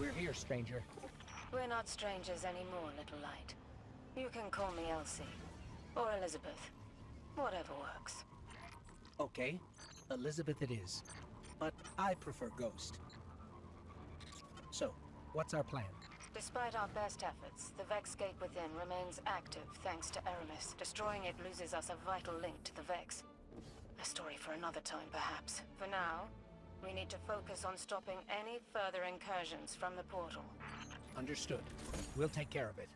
We're here, stranger. We're not strangers anymore, little light. You can call me Elsie. Or Elizabeth. Whatever works. Okay, Elizabeth it is. But I prefer Ghost. So, what's our plan? Despite our best efforts, the Vex Gate within remains active thanks to Eramis. Destroying it loses us a vital link to the Vex. A story for another time, perhaps. For now, we need to focus on stopping any further incursions from the portal. Understood. We'll take care of it.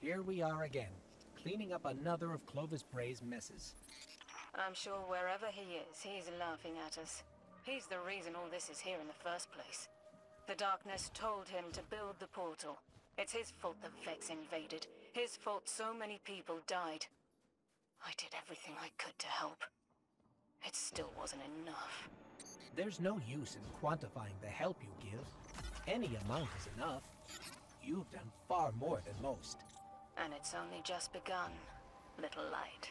Here we are again, cleaning up another of Clovis Bray's messes. I'm sure wherever he is, he's laughing at us. He's the reason all this is here in the first place. The Darkness told him to build the portal. It's his fault the Vex invaded. His fault so many people died. I did everything I could to help. It still wasn't enough. There's no use in quantifying the help you give. Any amount is enough. You've done far more than most. And it's only just begun, little light.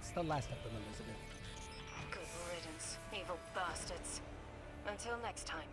That's the last of them, Elizabeth. Good riddance, evil bastards. Until next time.